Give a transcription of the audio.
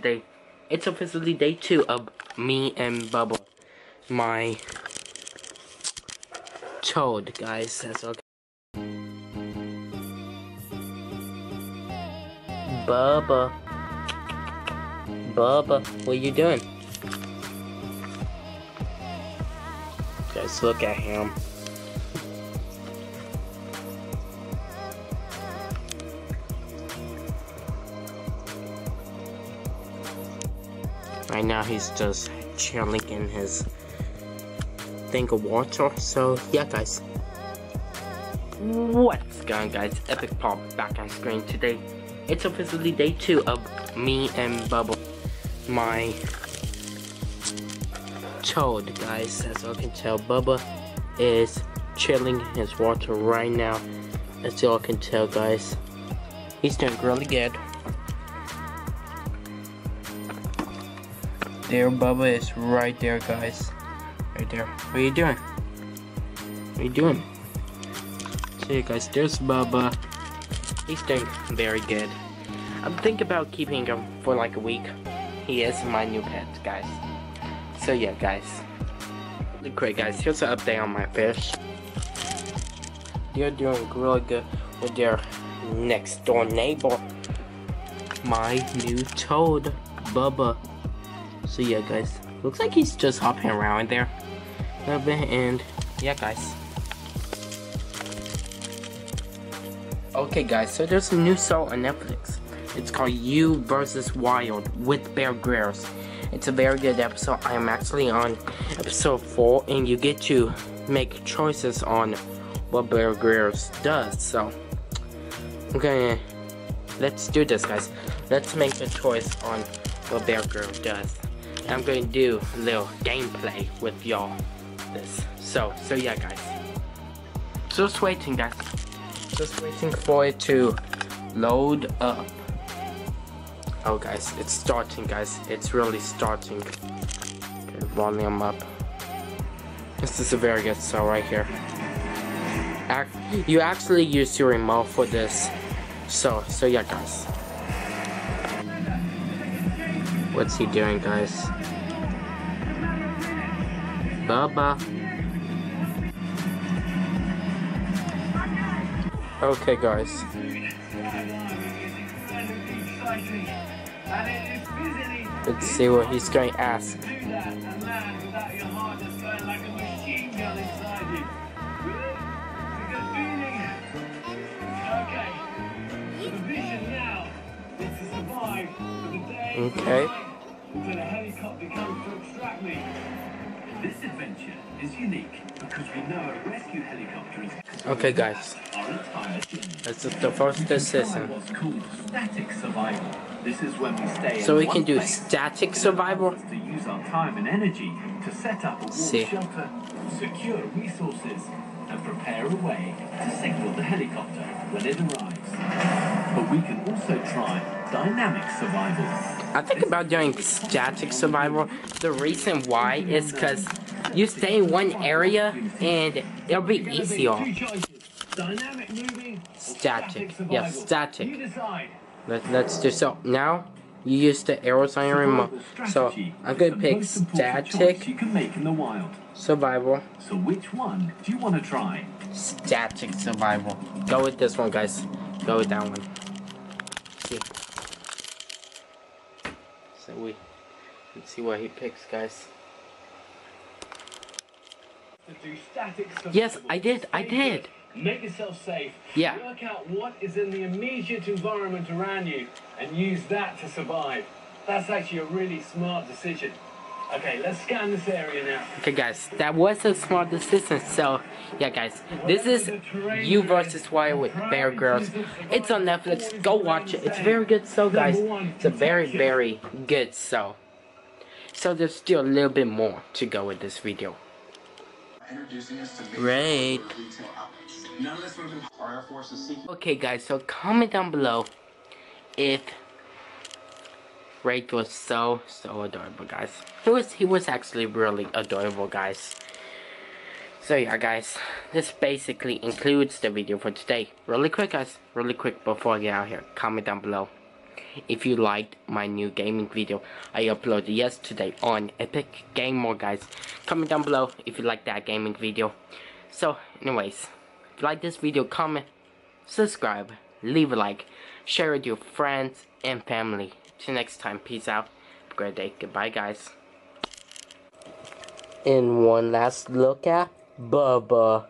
today. It's officially day two of me and Bubba. My toad, guys. That's okay. Bubba. Bubba, what you doing? Guys, look at him. Right now he's just chilling in his thing of water. So yeah guys. What's going on guys? Epic Paul back on screen today. It's officially day two of me and Bubba. My toad guys. As you can tell Bubba is chilling his water right now. As y'all can tell guys. He's doing really good. There, Bubba is right there, guys. Right there. What are you doing? What are you doing? So yeah, guys, there's Bubba. He's doing very good. I'm thinking about keeping him for like a week. He is my new pet, guys. So yeah, guys. Great, guys. Here's an update on my fish. They're doing really good with their next door neighbor. My new toad, Bubba. So yeah guys, looks like he's just hopping around there a bit and yeah guys. Okay guys, so there's a new show on Netflix. It's called You vs. Wild with Bear Grylls. It's a very good episode. I am actually on episode 4 and you get to make choices on what Bear Grylls does. So, okay, let's do this guys. Let's make a choice on what Bear Grylls does. I'm going to do a little gameplay with y'all. This. So, so yeah, guys. Just waiting, guys. Just waiting for it to load up. Oh, guys, it's starting, guys. It's really starting. Okay, volume up. This is a very good cell right here. Act you actually use your remote for this. So, so yeah, guys. What's he doing, guys? Bubba. Okay, guys. Let's see what he's going to ask. Called static survival. This is when we stay So we can do static survival. to use our time and energy to set up a See. shelter, secure resources, and prepare a way to signal the helicopter when it arrives. But we can also try dynamic survival. I think about doing static survival. The reason why is because you stay in one area and it'll be easier. Dynamic moving Static. Yes, static. Let, let's do so. Now, you use the arrows on your remote. So, I'm going to pick static you can make in the wild. survival. So which one do you want to try? Static survival. Go with this one, guys. Go with that one. See. So we let's see what he picks, guys. To do static survival. Yes, I did. I did. Make yourself safe. Yeah. Work out what is in the immediate environment around you and use that to survive. That's actually a really smart decision. Okay, let's scan this area now. Okay, guys, that was a smart decision. So, yeah, guys, this is You versus Wild with Bear Grylls. It's on Netflix. Go watch it. It's very good. So, guys, it's a very, very good So, So, there's still a little bit more to go with this video. Great. Okay, guys, so comment down below if Rage was so so adorable, guys. He was he was actually really adorable, guys. So yeah, guys, this basically includes the video for today. Really quick, guys. Really quick before I get out here. Comment down below if you liked my new gaming video I uploaded yesterday on Epic Game More guys. Comment down below if you like that gaming video. So anyways, if you like this video, comment, subscribe, leave a like, share it with your friends and family. Till next time, peace out. Have a great day. Goodbye guys. And one last look at Bubba.